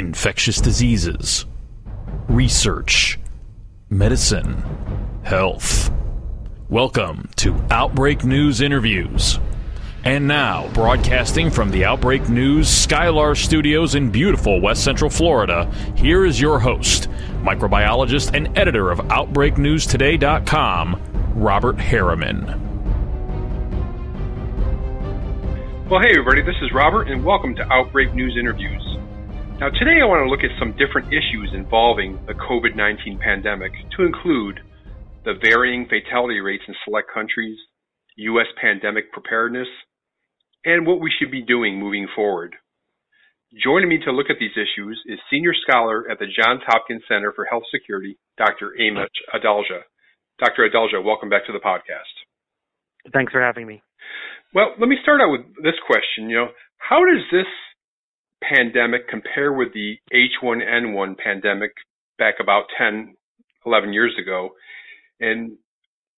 infectious diseases, research, medicine, health. Welcome to Outbreak News Interviews. And now, broadcasting from the Outbreak News Skylar Studios in beautiful West Central Florida, here is your host, microbiologist and editor of OutbreakNewsToday.com, Robert Harriman. Well, hey, everybody, this is Robert, and welcome to Outbreak News Interviews. Now, today I want to look at some different issues involving the COVID 19 pandemic, to include the varying fatality rates in select countries, U.S. pandemic preparedness, and what we should be doing moving forward. Joining me to look at these issues is senior scholar at the Johns Hopkins Center for Health Security, Dr. Amesh Adalja. Dr. Adalja, welcome back to the podcast. Thanks for having me. Well, let me start out with this question. You know, how does this pandemic compare with the H1N1 pandemic back about 10, 11 years ago? And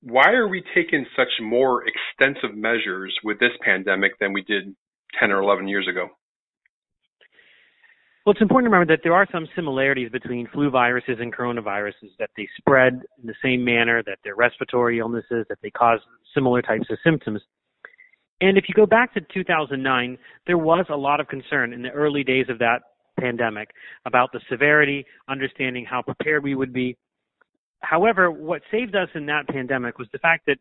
why are we taking such more extensive measures with this pandemic than we did 10 or 11 years ago? Well, it's important to remember that there are some similarities between flu viruses and coronaviruses, that they spread in the same manner, that they're respiratory illnesses, that they cause similar types of symptoms. And if you go back to 2009, there was a lot of concern in the early days of that pandemic about the severity, understanding how prepared we would be. However, what saved us in that pandemic was the fact that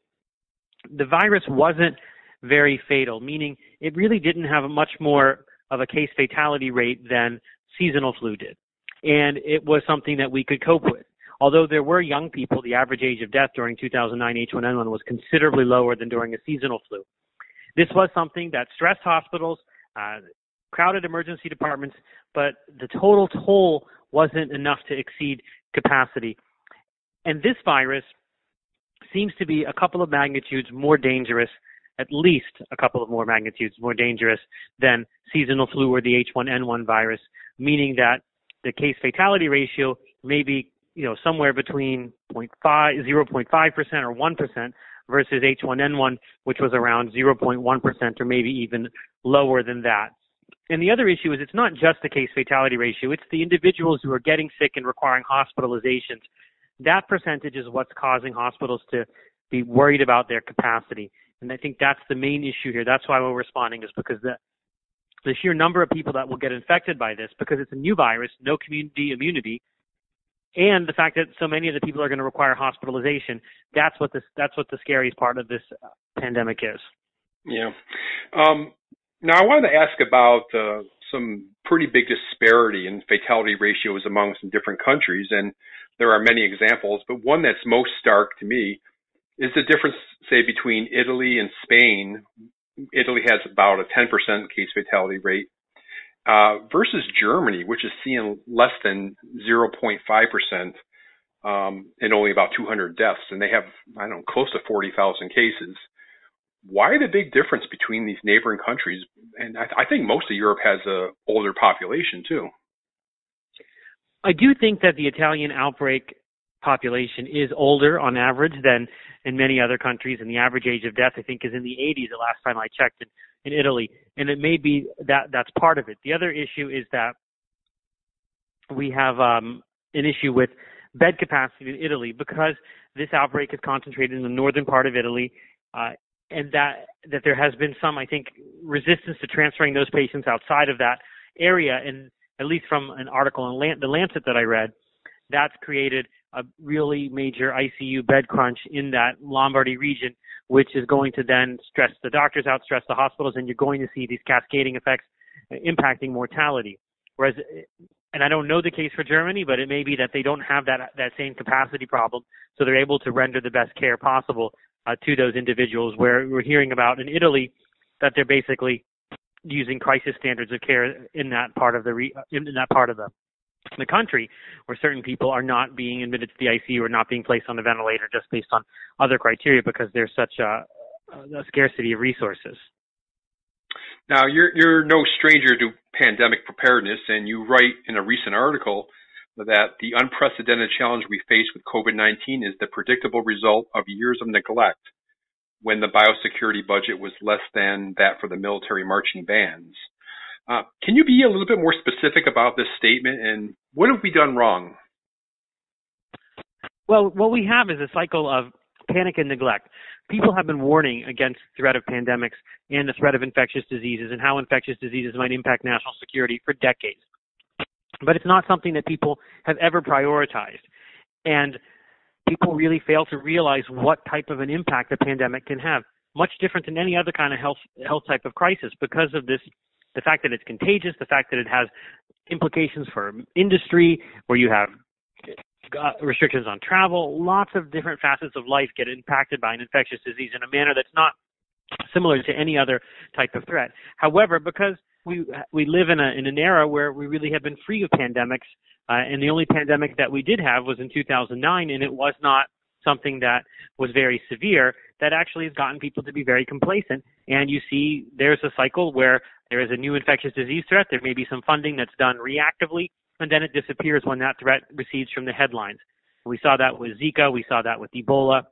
the virus wasn't very fatal, meaning it really didn't have much more of a case fatality rate than seasonal flu did. And it was something that we could cope with. Although there were young people, the average age of death during 2009 H1N1 was considerably lower than during a seasonal flu. This was something that stressed hospitals, uh, crowded emergency departments, but the total toll wasn't enough to exceed capacity. And this virus seems to be a couple of magnitudes more dangerous, at least a couple of more magnitudes more dangerous than seasonal flu or the H1N1 virus, meaning that the case fatality ratio may be, you know, somewhere between 0.5, 0.5% or 1%, versus H1N1, which was around 0.1% or maybe even lower than that. And the other issue is it's not just the case fatality ratio, it's the individuals who are getting sick and requiring hospitalizations. That percentage is what's causing hospitals to be worried about their capacity. And I think that's the main issue here. That's why we're responding is because the, the sheer number of people that will get infected by this, because it's a new virus, no community immunity, and the fact that so many of the people are going to require hospitalization that's what this that's what the scariest part of this uh, pandemic is. Yeah. Um, now i wanted to ask about uh, some pretty big disparity in fatality ratios among some different countries and there are many examples but one that's most stark to me is the difference say between italy and spain. Italy has about a 10% case fatality rate uh, versus Germany, which is seeing less than 0.5% um, and only about 200 deaths, and they have I don't know close to 40,000 cases. Why the big difference between these neighboring countries? And I, I think most of Europe has a older population too. I do think that the Italian outbreak population is older on average than in many other countries, and the average age of death I think is in the 80s. The last time I checked, in Italy, and it may be that that's part of it. The other issue is that we have um, an issue with bed capacity in Italy because this outbreak is concentrated in the northern part of Italy, uh, and that that there has been some, I think, resistance to transferring those patients outside of that area, and at least from an article in the Lancet that I read, that's created a really major ICU bed crunch in that Lombardy region, which is going to then stress the doctors out, stress the hospitals, and you're going to see these cascading effects impacting mortality. Whereas, and I don't know the case for Germany, but it may be that they don't have that that same capacity problem, so they're able to render the best care possible uh, to those individuals. Where we're hearing about in Italy that they're basically using crisis standards of care in that part of the re- in that part of the the country where certain people are not being admitted to the ICU or not being placed on the ventilator just based on other criteria because there's such a, a scarcity of resources. Now, you're you're no stranger to pandemic preparedness, and you write in a recent article that the unprecedented challenge we face with COVID-19 is the predictable result of years of neglect when the biosecurity budget was less than that for the military marching bands. Uh, can you be a little bit more specific about this statement and what have we done wrong? Well, what we have is a cycle of panic and neglect. People have been warning against the threat of pandemics and the threat of infectious diseases and how infectious diseases might impact national security for decades. But it's not something that people have ever prioritized. And people really fail to realize what type of an impact a pandemic can have. Much different than any other kind of health health type of crisis because of this the fact that it's contagious, the fact that it has implications for industry where you have uh, restrictions on travel, lots of different facets of life get impacted by an infectious disease in a manner that's not similar to any other type of threat. However, because we we live in a in an era where we really have been free of pandemics, uh, and the only pandemic that we did have was in 2009, and it was not something that was very severe. That actually has gotten people to be very complacent, and you see there's a cycle where there is a new infectious disease threat. There may be some funding that's done reactively, and then it disappears when that threat recedes from the headlines. We saw that with Zika. We saw that with Ebola.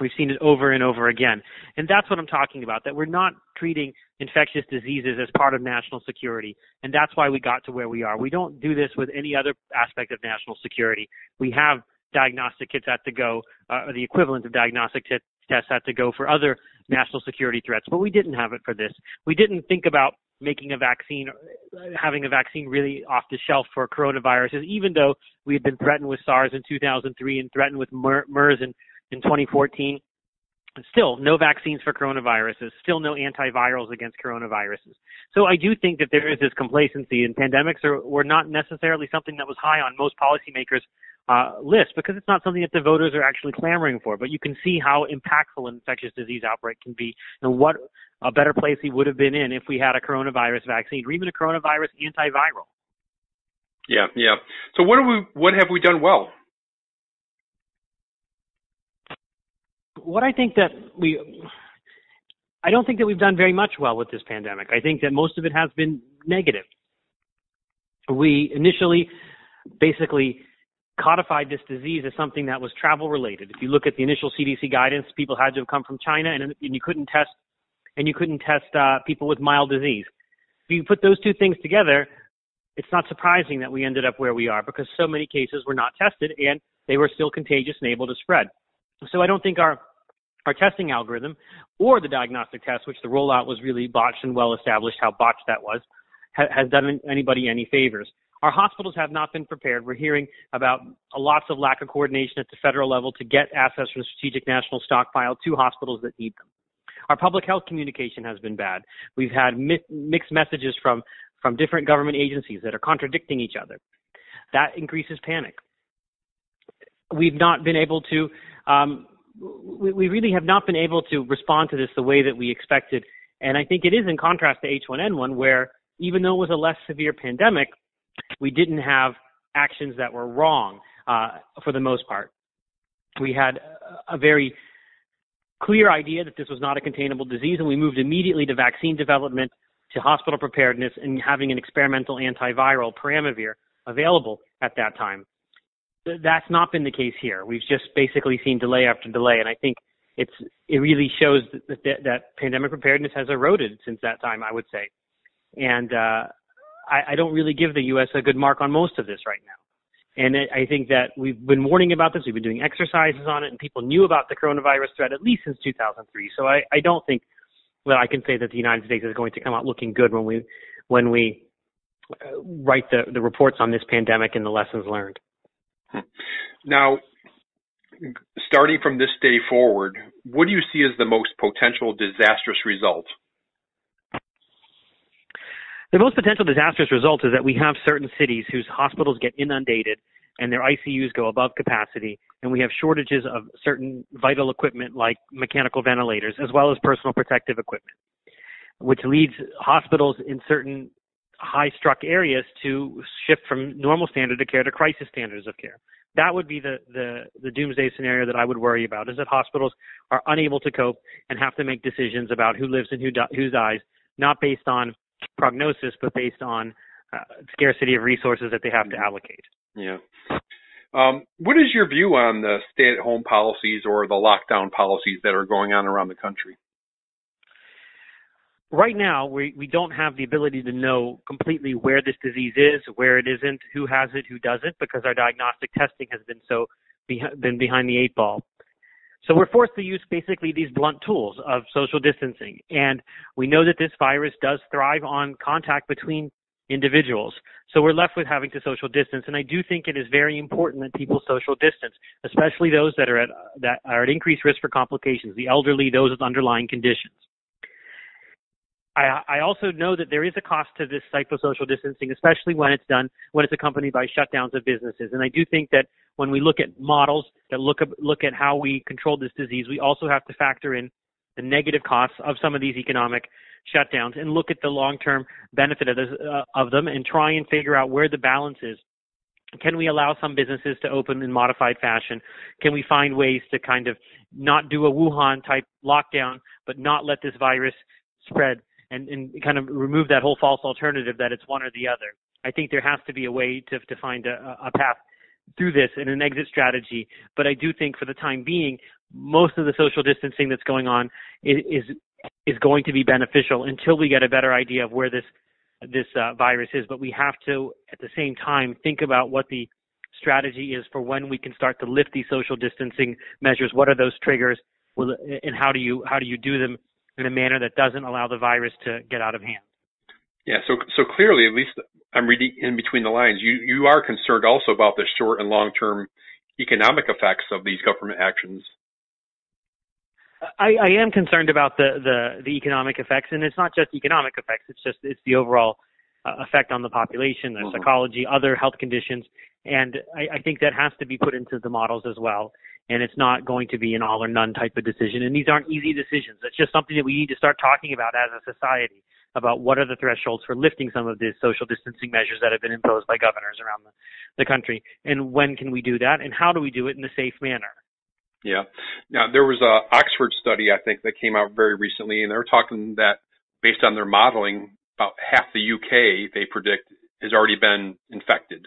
We've seen it over and over again. And that's what I'm talking about, that we're not treating infectious diseases as part of national security. And that's why we got to where we are. We don't do this with any other aspect of national security. We have diagnostic kits at the go, uh, or the equivalent of diagnostic t- tests at the go for other national security threats, but we didn't have it for this. We didn't think about making a vaccine, having a vaccine really off the shelf for coronaviruses, even though we had been threatened with SARS in 2003 and threatened with MERS in in 2014. Still, no vaccines for coronaviruses. Still, no antivirals against coronaviruses. So, I do think that there is this complacency, and pandemics are, were not necessarily something that was high on most policymakers' uh, list because it's not something that the voters are actually clamoring for. But you can see how impactful an infectious disease outbreak can be, and what a better place he would have been in if we had a coronavirus vaccine or even a coronavirus antiviral. Yeah, yeah. So, what have we what have we done well? what I think that we, I don't think that we've done very much well with this pandemic. I think that most of it has been negative. We initially basically codified this disease as something that was travel related. If you look at the initial CDC guidance, people had to have come from China and, and you couldn't test, and you couldn't test uh, people with mild disease. If you put those two things together, it's not surprising that we ended up where we are because so many cases were not tested and they were still contagious and able to spread. So I don't think our our testing algorithm or the diagnostic test, which the rollout was really botched and well established how botched that was, ha- has done anybody any favors. Our hospitals have not been prepared. We're hearing about lots of lack of coordination at the federal level to get assets from the Strategic National Stockpile to hospitals that need them. Our public health communication has been bad. We've had mi- mixed messages from, from different government agencies that are contradicting each other. That increases panic. We've not been able to um, we, we really have not been able to respond to this the way that we expected. And I think it is in contrast to H1N1, where even though it was a less severe pandemic, we didn't have actions that were wrong uh, for the most part. We had a very clear idea that this was not a containable disease, and we moved immediately to vaccine development, to hospital preparedness, and having an experimental antiviral, Peramivir, available at that time that's not been the case here. We've just basically seen delay after delay, and I think it's it really shows that that, that pandemic preparedness has eroded since that time. I would say, and uh, I, I don't really give the U.S. a good mark on most of this right now. And I think that we've been warning about this. We've been doing exercises on it, and people knew about the coronavirus threat at least since 2003. So I, I don't think that I can say that the United States is going to come out looking good when we when we uh, write the, the reports on this pandemic and the lessons learned. Now, starting from this day forward, what do you see as the most potential disastrous result? The most potential disastrous result is that we have certain cities whose hospitals get inundated and their ICUs go above capacity, and we have shortages of certain vital equipment like mechanical ventilators, as well as personal protective equipment, which leads hospitals in certain high struck areas to shift from normal standard of care to crisis standards of care. That would be the, the, the doomsday scenario that I would worry about is that hospitals are unable to cope and have to make decisions about who lives and who, di- who dies, not based on prognosis, but based on uh, scarcity of resources that they have to allocate. Yeah. Um, what is your view on the stay at home policies or the lockdown policies that are going on around the country? right now we, we don't have the ability to know completely where this disease is, where it isn't, who has it, who doesn't, because our diagnostic testing has been so been behind the eight ball. So we're forced to use basically these blunt tools of social distancing. And we know that this virus does thrive on contact between individuals. So we're left with having to social distance. And I do think it is very important that people social distance, especially those that are at, that are at increased risk for complications, the elderly, those with underlying conditions. I, I also know that there is a cost to this psychosocial distancing, especially when it's done, when it's accompanied by shutdowns of businesses. And I do think that when we look at models that look at, look at how we control this disease, we also have to factor in the negative costs of some of these economic shutdowns and look at the long-term benefit of, this, uh, of them and try and figure out where the balance is. Can we allow some businesses to open in modified fashion? Can we find ways to kind of not do a Wuhan type lockdown, but not let this virus spread and, and kind of remove that whole false alternative that it's one or the other. I think there has to be a way to, to find a, a path through this and an exit strategy. But I do think for the time being, most of the social distancing that's going on is, is, going to be beneficial until we get a better idea of where this this uh, virus is. But we have to, at the same time, think about what the strategy is for when we can start to lift these social distancing measures. What are those triggers? and how do you how do you do them in a manner that doesn't allow the virus to get out of hand. Yeah, so so clearly, at least I'm reading in between the lines. You you are concerned also about the short and long term economic effects of these government actions. I, I am concerned about the, the the economic effects, and it's not just economic effects. It's just it's the overall uh, effect on the population, the mm-hmm. psychology, other health conditions, and I, I think that has to be put into the models as well and it's not going to be an all or none type of decision. And these aren't easy decisions. It's just something that we need to start talking about as a society about what are the thresholds for lifting some of these social distancing measures that have been imposed by governors around the, the country, and when can we do that, and how do we do it in a safe manner. Yeah. Now there was a Oxford study I think that came out very recently, and they were talking that based on their modeling, about half the UK they predict has already been infected,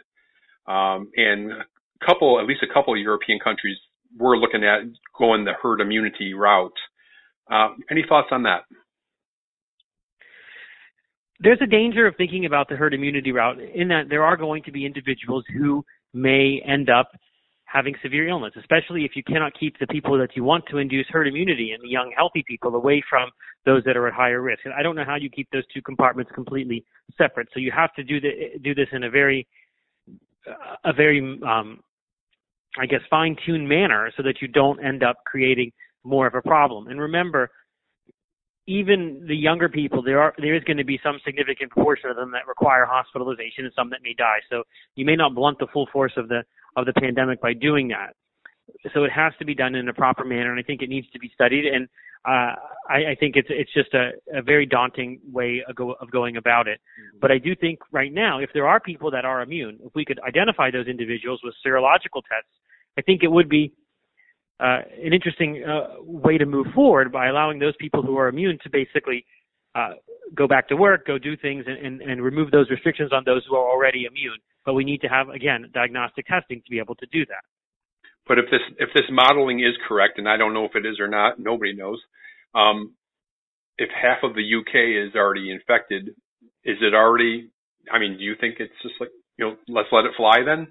um, and a couple, at least a couple of European countries we're looking at going the herd immunity route. Uh, any thoughts on that? There's a danger of thinking about the herd immunity route in that there are going to be individuals who may end up having severe illness, especially if you cannot keep the people that you want to induce herd immunity and the young, healthy people away from those that are at higher risk. And I don't know how you keep those two compartments completely separate. So you have to do the, do this in a very, a very um, I guess, fine tuned manner so that you don't end up creating more of a problem. And remember, even the younger people, there are there is going to be some significant portion of them that require hospitalization and some that may die. So you may not blunt the full force of the of the pandemic by doing that. So it has to be done in a proper manner, and I think it needs to be studied. And uh, I, I think it's it's just a, a very daunting way of, go, of going about it. Mm-hmm. But I do think right now, if there are people that are immune, if we could identify those individuals with serological tests, I think it would be uh, an interesting uh, way to move forward by allowing those people who are immune to basically uh, go back to work, go do things, and, and, and remove those restrictions on those who are already immune. But we need to have again diagnostic testing to be able to do that. But if this if this modeling is correct, and I don't know if it is or not, nobody knows. Um, if half of the UK is already infected, is it already? I mean, do you think it's just like you know, let's let it fly then?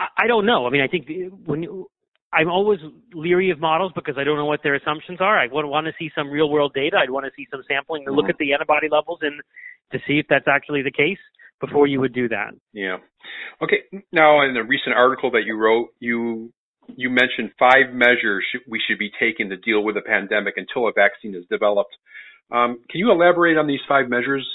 I don't know. I mean, I think when you, I'm always leery of models because I don't know what their assumptions are. I would want to see some real world data. I'd want to see some sampling to look mm-hmm. at the antibody levels and to see if that's actually the case before you would do that. Yeah. Okay. Now, in a recent article that you wrote, you you mentioned five measures we should be taking to deal with the pandemic until a vaccine is developed. Um, can you elaborate on these five measures?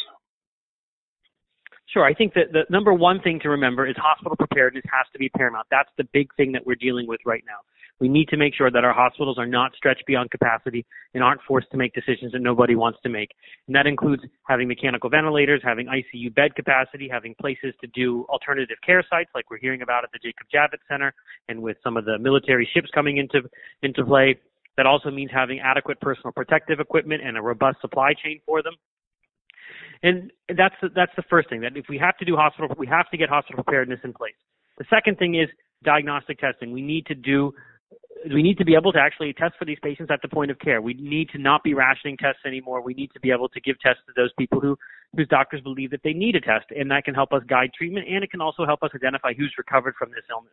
Sure. I think that the number one thing to remember is hospital preparedness has to be paramount. That's the big thing that we're dealing with right now. We need to make sure that our hospitals are not stretched beyond capacity and aren't forced to make decisions that nobody wants to make. And that includes having mechanical ventilators, having ICU bed capacity, having places to do alternative care sites like we're hearing about at the Jacob Javits Center and with some of the military ships coming into, into play. That also means having adequate personal protective equipment and a robust supply chain for them. And that's the, that's the first thing that if we have to do hospital, we have to get hospital preparedness in place. The second thing is diagnostic testing. We need to do we need to be able to actually test for these patients at the point of care. We need to not be rationing tests anymore. We need to be able to give tests to those people who whose doctors believe that they need a test, and that can help us guide treatment, and it can also help us identify who's recovered from this illness.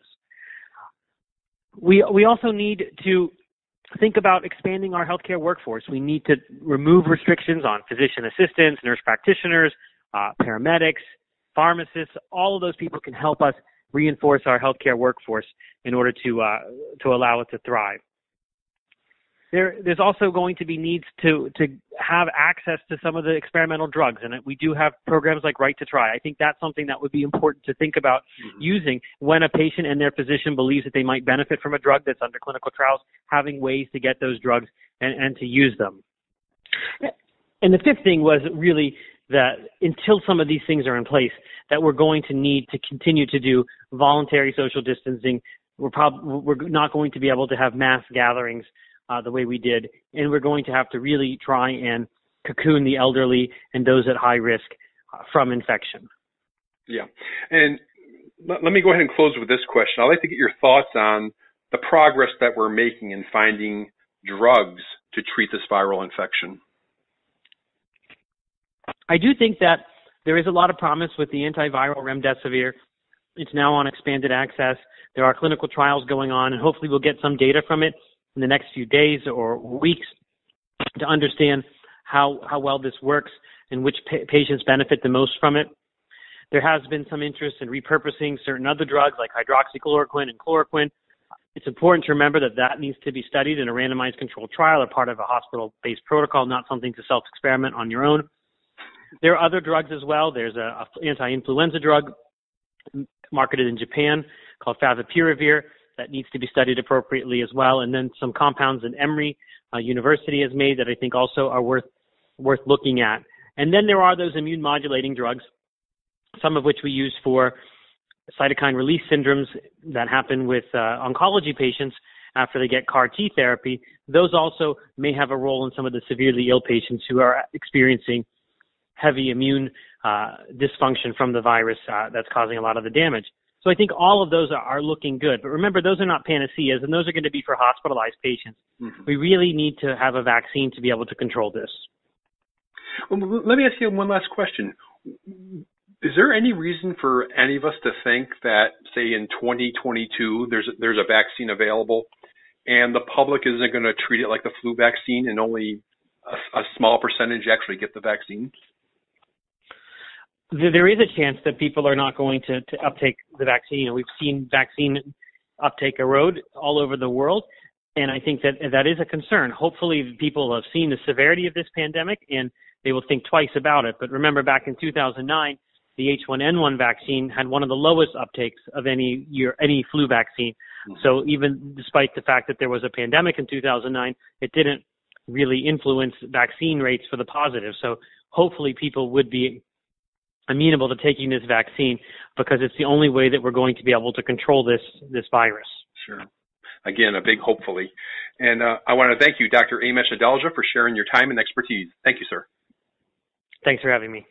We we also need to think about expanding our healthcare workforce. We need to remove restrictions on physician assistants, nurse practitioners, uh, paramedics, pharmacists. All of those people can help us reinforce our healthcare workforce in order to uh, to allow it to thrive. There, there's also going to be needs to to have access to some of the experimental drugs, and we do have programs like Right to Try. I think that's something that would be important to think about mm-hmm. using when a patient and their physician believes that they might benefit from a drug that's under clinical trials. Having ways to get those drugs and, and to use them. And the fifth thing was really that until some of these things are in place, that we're going to need to continue to do voluntary social distancing. We're probably we're not going to be able to have mass gatherings uh, the way we did, and we're going to have to really try and cocoon the elderly and those at high risk uh, from infection. Yeah, and let, let me go ahead and close with this question. I'd like to get your thoughts on the progress that we're making in finding drugs to treat this viral infection. I do think that there is a lot of promise with the antiviral remdesivir. It's now on expanded access. There are clinical trials going on, and hopefully we'll get some data from it in the next few days or weeks to understand how how well this works and which pa- patients benefit the most from it. There has been some interest in repurposing certain other drugs like hydroxychloroquine and chloroquine. It's important to remember that that needs to be studied in a randomized controlled trial or part of a hospital-based protocol, not something to self-experiment on your own. There are other drugs as well. There's a, anti-influenza drug marketed in Japan called favipiravir that needs to be studied appropriately as well. And then some compounds that Emory uh, University has made that I think also are worth worth looking at. And then there are those immune modulating drugs, some of which we use for cytokine release syndromes that happen with uh, oncology patients after they get CAR T therapy. Those also may have a role in some of the severely ill patients who are experiencing heavy immune uh, dysfunction from the virus uh, that's causing a lot of the damage. So I think all of those are, are, looking good. But remember, those are not panaceas, and those are going to be for hospitalized patients. Mm-hmm. We really need to have a vaccine to be able to control this. Well, let me ask you one last question. Is there any reason for any of us to think that, say, in 2022, there's a, there's a vaccine available, and the public isn't going to treat it like the flu vaccine, and only a, a small percentage actually get the vaccine? There is a chance that people are not going to, to uptake the vaccine. And we've seen vaccine uptake erode all over the world. And I think that that is a concern. Hopefully, people have seen the severity of this pandemic and they will think twice about it. But remember, back in 2009, the H1N1 vaccine had one of the lowest uptakes of any year, any flu vaccine. Mm-hmm. So even despite the fact that there was a pandemic in 2009, it didn't really influence vaccine rates for the positive. So hopefully, people would be amenable to taking this vaccine because it's the only way that we're going to be able to control this this virus. Sure. Again, a big hopefully. And uh, I want to thank you, Dr. Amesh Adalja, for sharing your time and expertise. Thank you, sir. Thanks for having me.